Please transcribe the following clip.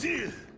сил!